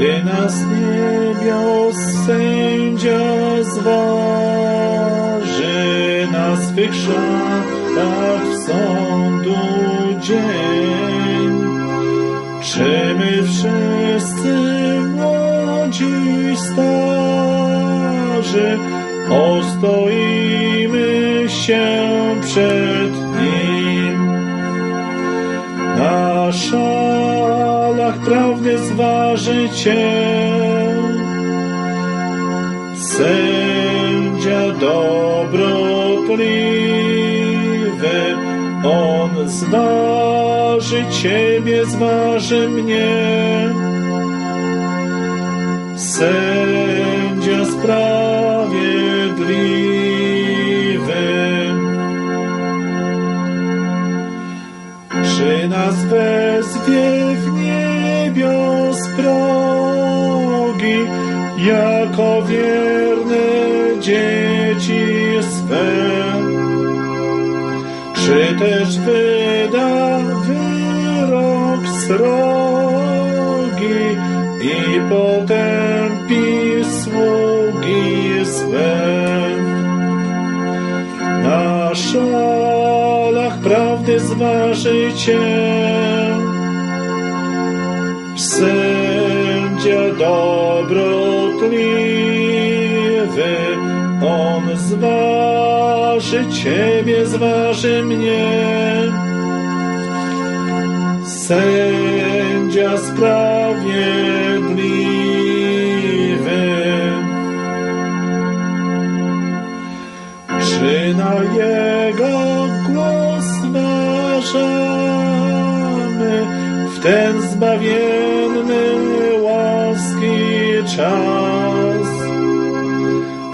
nas niebios sędzia zważy na swych szatach w sądu dzień. Czy my wszyscy młodzi starzy ostoimy się przed Nim? Na szalach prawdy zważy Cię. Sędzia dobrotliwy, On zważy Ciebie, zważy mnie. Sędzia sprawiedliwy, Czy nas wezwie w niebios progi, jako wierne dzieci swe? Czy też wyda wyrok srogi i potępi sługi swe? Na szalach prawdy zważy Cię. Sędzia dobrotliwy, On zważy Ciebie, zważy mnie. Sędzia sprawiedliwy, Czy na Jego głos zważamy w ten zbawienny łaski czas?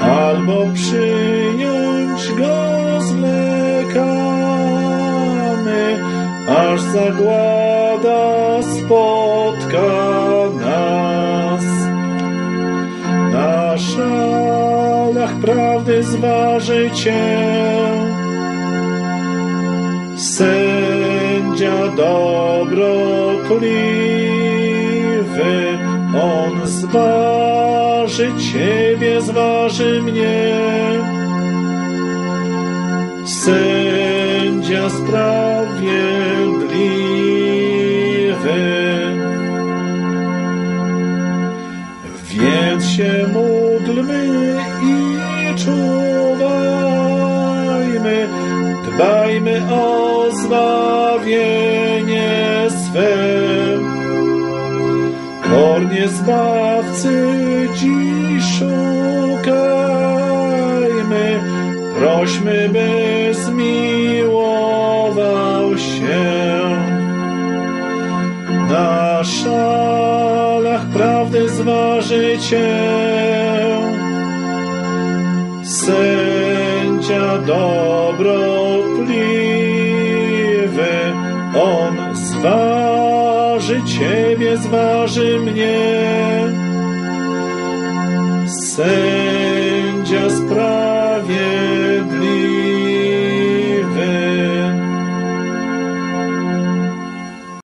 Albo przyjąć Go zlekamy, aż zagłada spotka nas. Na szalach prawdy zważy Cię. Dobrotliwy, On zważy Ciebie, zważy mnie. Sędzia sprawiedliwy. Więc się módlmy i czuwajmy, dbajmy o zbawienie swe. Kornie Zbawcy dziś szukajmy, prośmy, by zmiłował się. Na szalach prawdy zważy Cię. Sędzia dobrotliwy, On zważy Ciebie, zważy mnie. Sędzia sprawiedliwy,